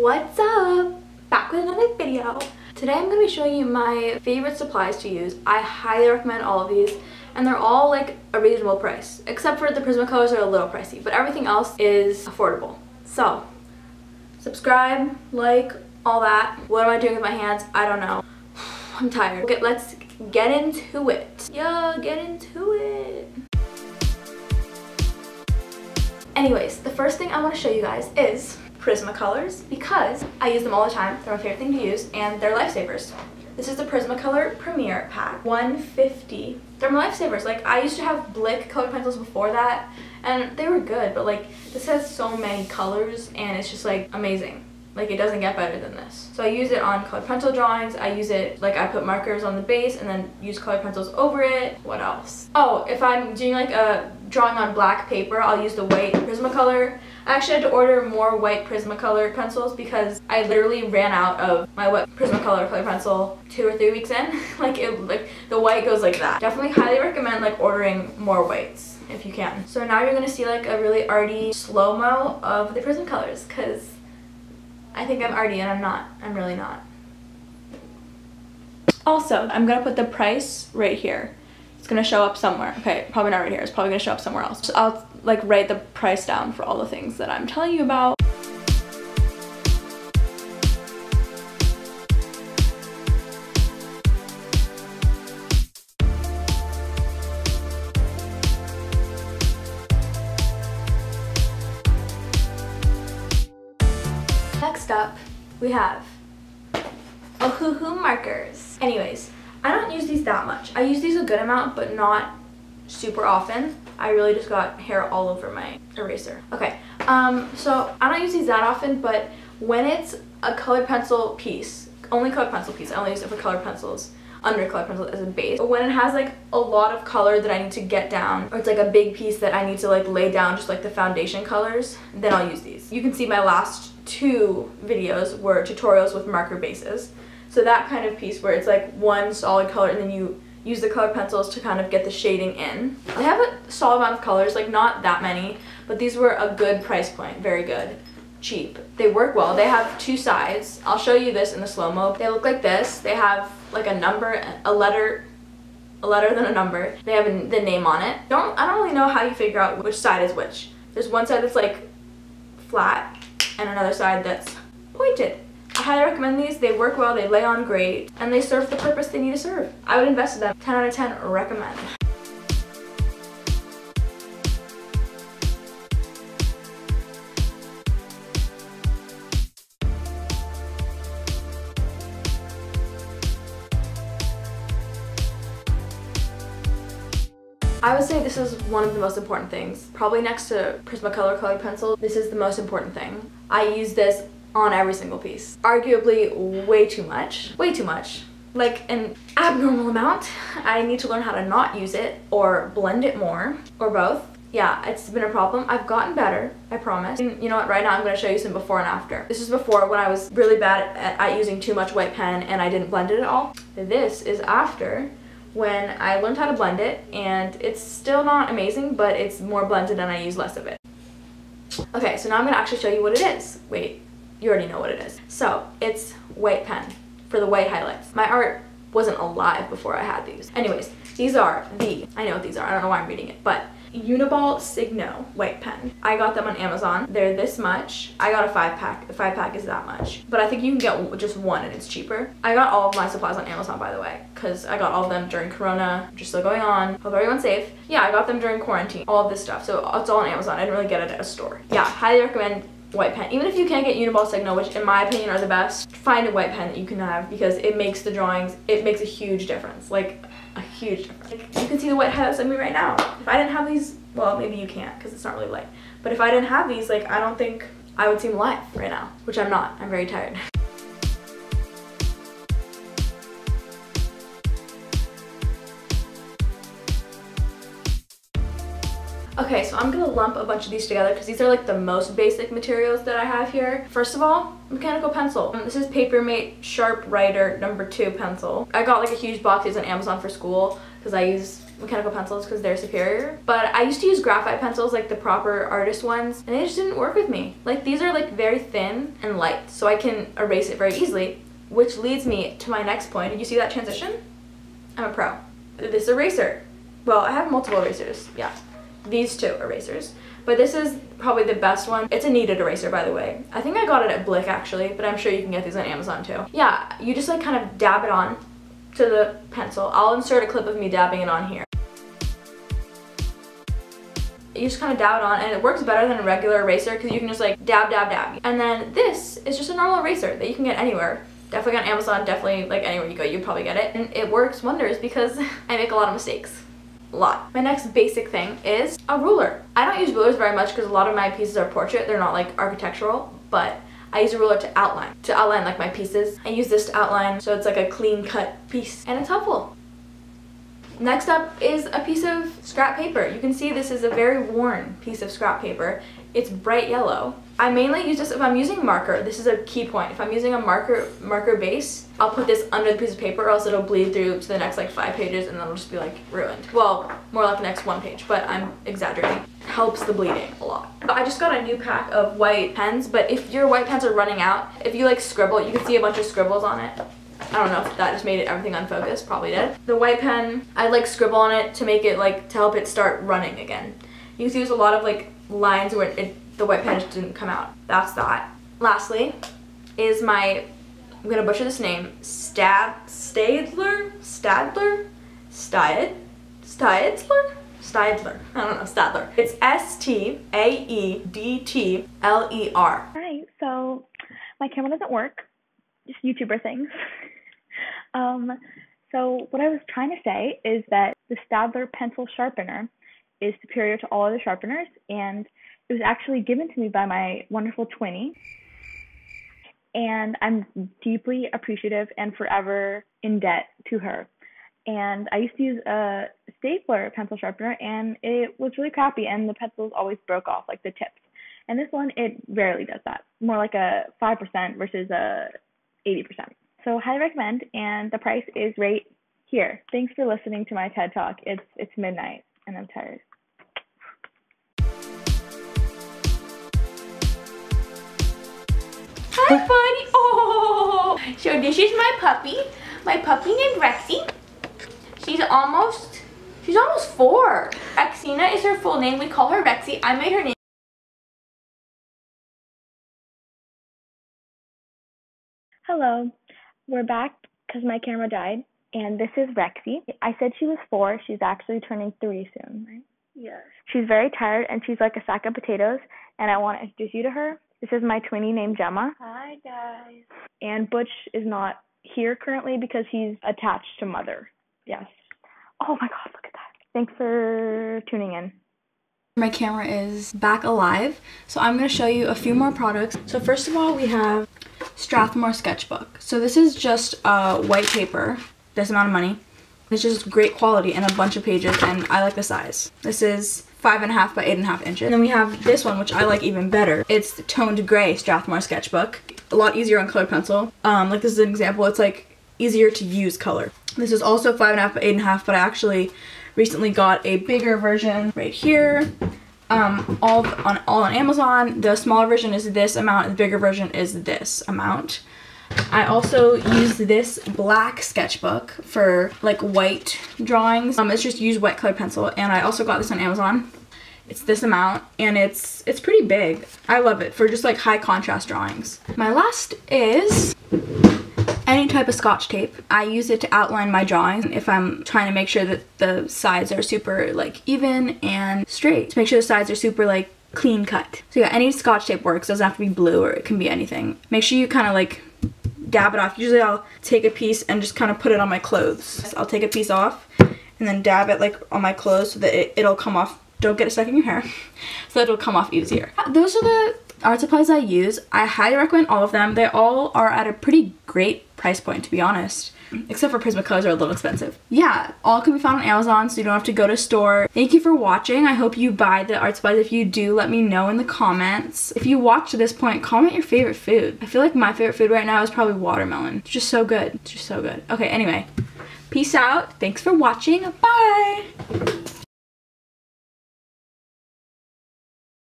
What's up? Back with another video. Today I'm going to be showing you my favorite supplies to use. I highly recommend all of these and they're all like a reasonable price except for the Prismacolors are a little pricey but everything else is affordable. So subscribe, like, all that. What am I doing with my hands? I don't know. I'm tired. Okay, let's get into it. Yeah, get into it. Anyways, the first thing I want to show you guys is Prismacolors because I use them all the time. They're my favorite thing to use and they're lifesavers. This is the Prismacolor Premier Pack, 150. They're my lifesavers. Like, I used to have Blick colored pencils before that, and they were good, but like, this has so many colors, and it's just like amazing. Like, it doesn't get better than this. So I use it on colored pencil drawings. I use it, like, I put markers on the base and then use colored pencils over it. What else? Oh, if I'm doing, like, a drawing on black paper, I'll use the white Prismacolor I actually had to order more white Prismacolor pencils because I literally ran out of my white Prismacolor color pencil two or three weeks in. like it, like the white goes like that. Definitely highly recommend like ordering more whites if you can. So now you're gonna see like a really arty slow-mo of the Prismacolors because I think I'm arty and I'm not. I'm really not. Also, I'm gonna put the price right here. Gonna show up somewhere. Okay, probably not right here. It's probably gonna show up somewhere else. So I'll like write the price down for all the things that I'm telling you about. Next up, we have Ohuhu markers. Anyways, I don't use these that much. I use these a good amount, but not super often. I really just got hair all over my eraser. Okay, um, so I don't use these that often, but when it's a colored pencil piece, only colored pencil piece, I only use it for colored pencils, under colored pencil as a base. But when it has like a lot of color that I need to get down, or it's like a big piece that I need to like lay down just like the foundation colors, then I'll use these. You can see my last two videos were tutorials with marker bases. So that kind of piece where it's like one solid color and then you use the colored pencils to kind of get the shading in. They have a solid amount of colors, like not that many, but these were a good price point, very good, cheap. They work well. They have two sides. I'll show you this in the slow-mo. They look like this. They have like a number, a letter, a letter than a number. They have the name on it. Don't I don't really know how you figure out which side is which. There's one side that's like flat and another side that's pointed. I highly recommend these. They work well, they lay on great, and they serve the purpose they need to serve. I would invest in them. 10 out of 10 recommend. I would say this is one of the most important things. Probably next to Prismacolor colored pencil, this is the most important thing. I use this on every single piece. Arguably way too much. Way too much. Like an abnormal amount. I need to learn how to not use it or blend it more or both. Yeah, it's been a problem. I've gotten better, I promise. And you know what, right now I'm going to show you some before and after. This is before when I was really bad at, at using too much white pen and I didn't blend it at all. This is after when I learned how to blend it and it's still not amazing but it's more blended and I use less of it. Okay, so now I'm going to actually show you what it is. Wait, you already know what it is. So it's white pen for the white highlights. My art wasn't alive before I had these. Anyways, these are the, I know what these are, I don't know why I'm reading it, but Uniball Signo white pen. I got them on Amazon. They're this much. I got a five pack. The five pack is that much. But I think you can get just one and it's cheaper. I got all of my supplies on Amazon by the way because I got all of them during Corona, which is still going on. Hope everyone's safe. Yeah, I got them during quarantine. All of this stuff. So it's all on Amazon. I didn't really get it at a store. Yeah, highly recommend white pen. Even if you can't get Uniball Signo, which in my opinion are the best, find a white pen that you can have because it makes the drawings, it makes a huge difference. Like, a huge difference. Like, you can see the white highlights on me right now. If I didn't have these, well, maybe you can't because it's not really light. But if I didn't have these, like, I don't think I would seem alive right now, which I'm not. I'm very tired. Okay, so I'm gonna lump a bunch of these together because these are like the most basic materials that I have here. First of all, mechanical pencil. Um, this is Papermate Sharp Writer number two pencil. I got like a huge box. It's on Amazon for school because I use mechanical pencils because they're superior. But I used to use graphite pencils, like the proper artist ones, and they just didn't work with me. Like these are like very thin and light, so I can erase it very easily, which leads me to my next point. Did you see that transition? I'm a pro. This eraser. Well, I have multiple erasers, yeah. These two erasers. But this is probably the best one. It's a kneaded eraser, by the way. I think I got it at Blick, actually, but I'm sure you can get these on Amazon, too. Yeah, you just, like, kind of dab it on to the pencil. I'll insert a clip of me dabbing it on here. You just kind of dab it on, and it works better than a regular eraser because you can just, like, dab, dab, dab. And then this is just a normal eraser that you can get anywhere definitely on Amazon, definitely like anywhere you go, you probably get it. And it works wonders because I make a lot of mistakes lot. My next basic thing is a ruler. I don't use rulers very much because a lot of my pieces are portrait. They're not like architectural, but I use a ruler to outline, to outline like my pieces. I use this to outline so it's like a clean cut piece and it's helpful. Next up is a piece of scrap paper. You can see this is a very worn piece of scrap paper. It's bright yellow. I mainly use this if I'm using marker. This is a key point. If I'm using a marker marker base, I'll put this under the piece of paper or else it'll bleed through to the next like five pages and then it'll just be like ruined. Well, more like the next one page, but I'm exaggerating. Helps the bleeding a lot. I just got a new pack of white pens, but if your white pens are running out, if you like scribble, you can see a bunch of scribbles on it. I don't know if that just made it everything unfocused, probably did. The white pen, I like scribble on it to make it like, to help it start running again. You can see there's a lot of like lines where it, the white just didn't come out. That's that. Lastly is my, I'm gonna butcher this name, Stad, Stadler? Stadler? Stad? Stadler? Stadler. I don't know, Stadler. It's S-T-A-E-D-T-L-E-R. Hi, so my camera doesn't work. Just YouTuber things. um, so what I was trying to say is that the Stadler pencil sharpener is superior to all other sharpeners and it was actually given to me by my wonderful twinny. And I'm deeply appreciative and forever in debt to her. And I used to use a stapler pencil sharpener and it was really crappy and the pencils always broke off, like the tips. And this one, it rarely does that. More like a 5% versus a 80%. So highly recommend and the price is right here. Thanks for listening to my TED Talk. It's it's midnight and I'm tired. Hi, buddy. Oh, so this is my puppy. My puppy named Rexy. She's almost, she's almost four. Rexina is her full name. We call her Rexy. I made her name. Hello, we're back because my camera died, and this is Rexy. I said she was four. She's actually turning three soon, right? Yes. She's very tired, and she's like a sack of potatoes, and I want to introduce you to her. This is my twinnie named Gemma. Hi, guys. And Butch is not here currently because he's attached to Mother. Yes. Oh my god, look at that. Thanks for tuning in. My camera is back alive, so I'm going to show you a few more products. So first of all, we have Strathmore Sketchbook. So this is just uh, white paper, this amount of money. It's just great quality and a bunch of pages, and I like the size. This is five and a half by eight and a half inches. And then we have this one, which I like even better. It's the toned gray Strathmore sketchbook. A lot easier on colored pencil. Um, like this is an example, it's like easier to use color. This is also five and a half by eight and a half, but I actually recently got a bigger version right here. Um, all on all on Amazon. The smaller version is this amount, the bigger version is this amount. I also use this black sketchbook for like white drawings. Um, it's just use wet colored pencil and I also got this on Amazon. It's this amount and it's it's pretty big. I love it for just like high contrast drawings. My last is any type of scotch tape. I use it to outline my drawings if I'm trying to make sure that the sides are super like even and straight. To make sure the sides are super like clean cut. So yeah, any scotch tape works. It doesn't have to be blue or it can be anything. Make sure you kind of like dab it off. Usually I'll take a piece and just kind of put it on my clothes. I'll take a piece off and then dab it like on my clothes so that it, it'll come off. Don't get it stuck in your hair. so that it'll come off easier. Uh, those are the art supplies I use. I highly recommend all of them. They all are at a pretty great price point to be honest. Except for Prismacolors are a little expensive. Yeah, all can be found on Amazon so you don't have to go to store. Thank you for watching. I hope you buy the art supplies. If you do, let me know in the comments. If you watch to this point, comment your favorite food. I feel like my favorite food right now is probably watermelon. It's just so good. It's just so good. Okay, anyway. Peace out. Thanks for watching. Bye.